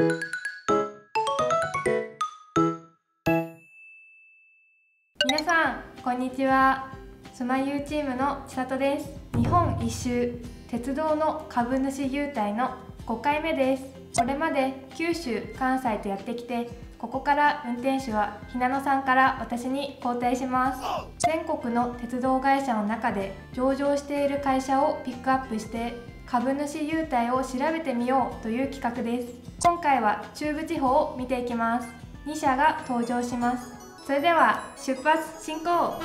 皆さんこんにちは。スマユーチームの千里です。日本一周鉄道の株主優待の5回目です。これまで九州関西とやってきてここから運転手はひなのさんから私に交代します。全国の鉄道会社の中で上場している会社をピックアップして株主優待を調べてみようという企画です。今回は中部地方を見ていきます。2社が登場します。それでは出発進行。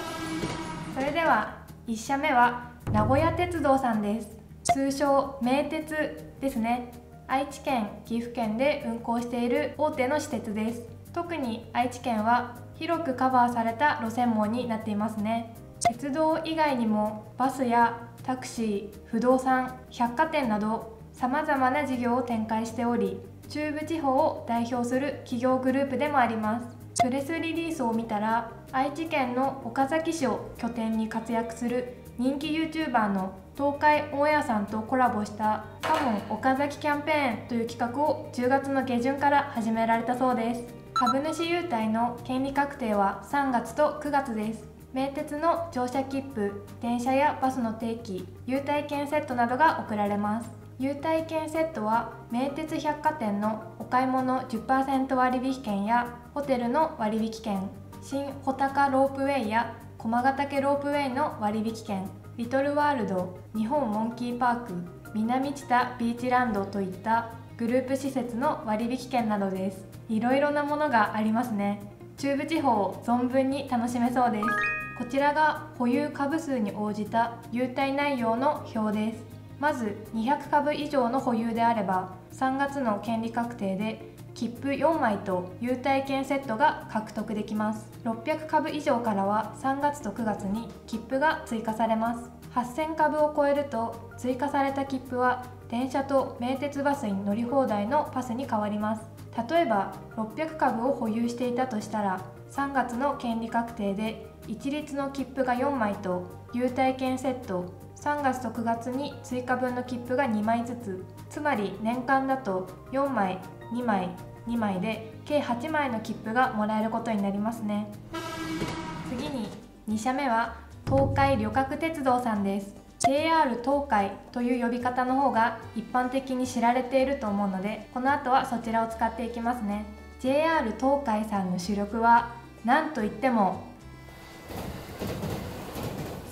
それでは1社目は名古屋鉄道さんです。通称名鉄ですね。愛知県岐阜県で運行している大手の私鉄です。特に愛知県は広くカバーされた路線網になっていますね。鉄道以外にもバスやタクシー不動産百貨店などさまざまな事業を展開しており中部地方を代表する企業グループでもあります。プレスリリースを見たら愛知県の岡崎市を拠点に活躍する人気 YouTuber の東海オンエアさんとコラボしたカモン岡崎キャンペーンという企画を10月の下旬から始められたそうです。株主優待の権利確定は3月と9月です。名鉄の乗車切符電車やバスの定期優待券セットなどが贈られます。優待券セットは名鉄百貨店のお買い物10%割引券やホテルの割引券。新穂高ロープウェイや駒ヶ岳ロープウェイの割引券。リトルワールド日本モンキーパーク南知多ビーチランドといったグループ施設の割引券などです。いろいろなものがありますね。中部地方を存分に楽しめそうです。こちらが保有株数に応じた優待内容の表です。まず200株以上の保有であれば3月の権利確定で切符4枚と優待券セットが獲得できます。600株以上からは3月と9月に切符が追加されます。8000株を超えると追加された切符は電車と名鉄バスに乗り放題のパスに変わります。例えば600株を保有していたとしたら3月の権利確定で一律の切符が4枚と優待券セット3月と9月に追加分の切符が2枚ずつつまり年間だと4枚2枚2枚で計8枚の切符がもらえることになりますね。次に2社目は東海旅客鉄道さんです。JR 東海という呼び方の方が一般的に知られていると思うのでこの後はそちらを使っていきますね。JR 東海さんの主力は何といっても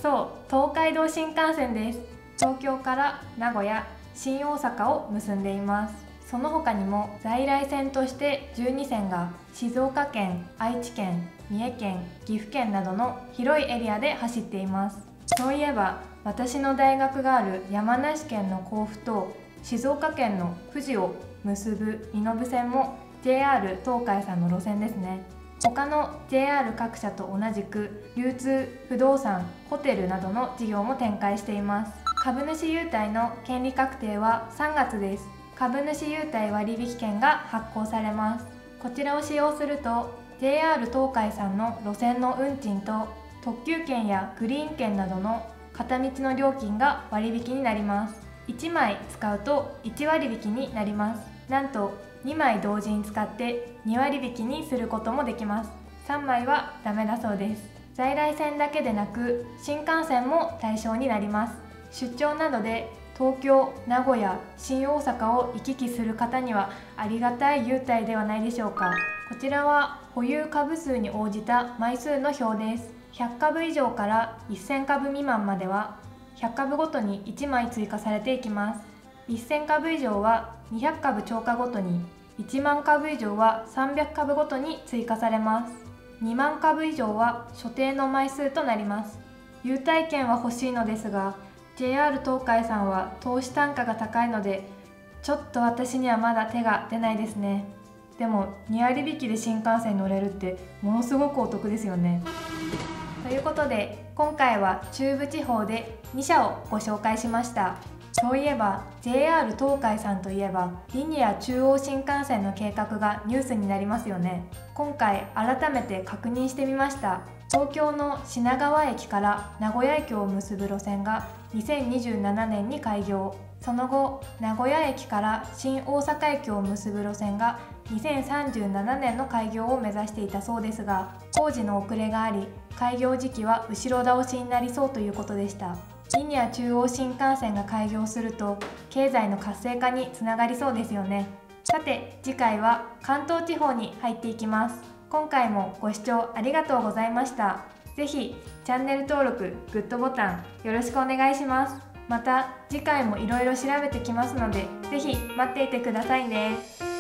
そう東海道新幹線です。東京から名古屋新大阪を結んでいます。その他にも在来線として12線が静岡県愛知県三重県岐阜県などの広いエリアで走っています。そういえば私の大学がある山梨県の甲府と静岡県の富士を結ぶ身延線も JR 東海さんの路線ですね。他の JR 各社と同じく流通不動産ホテルなどの事業も展開しています。株主優待の権利確定は3月です。株主優待割引券が発行されます。こちらを使用すると JR 東海さんの路線の運賃と特急券やグリーン券などの片道の料金が割引になります。1枚使うと1割引になります。なんと2枚同時に使って2割引きにすることもできます。3枚はダメだそうです。在来線だけでなく新幹線も対象になります。出張などで東京名古屋新大阪を行き来する方にはありがたい優待ではないでしょうか。こちらは保有株数に応じた枚数の表です。100株以上から1000株未満までは100株ごとに1枚追加されていきます。1000株以上は200株超過ごとに1万株以上は300株ごとに追加されます。2万株以上は所定の枚数となります。優待券は欲しいのですが JR 東海さんは投資単価が高いのでちょっと私にはまだ手が出ないですね。でも2割引きで新幹線に乗れるってものすごくお得ですよね。ということで今回は中部地方で2社をご紹介しました。そういえば JR 東海さんといえばリニア中央新幹線の計画がニュースになりますよね。今回改めて確認してみました。東京の品川駅から名古屋駅を結ぶ路線が2027年に開業。その後名古屋駅から新大阪駅を結ぶ路線が2037年の開業を目指していたそうですが工事の遅れがあり開業時期は後ろ倒しになりそうということでした。リニア中央新幹線が開業すると経済の活性化につながりそうですよね。さて次回は関東地方に入っていきます。今回もご視聴ありがとうございました。是非チャンネル登録グッドボタンよろしくお願いします。また次回もいろいろ調べてきますので是非待っていてくださいね。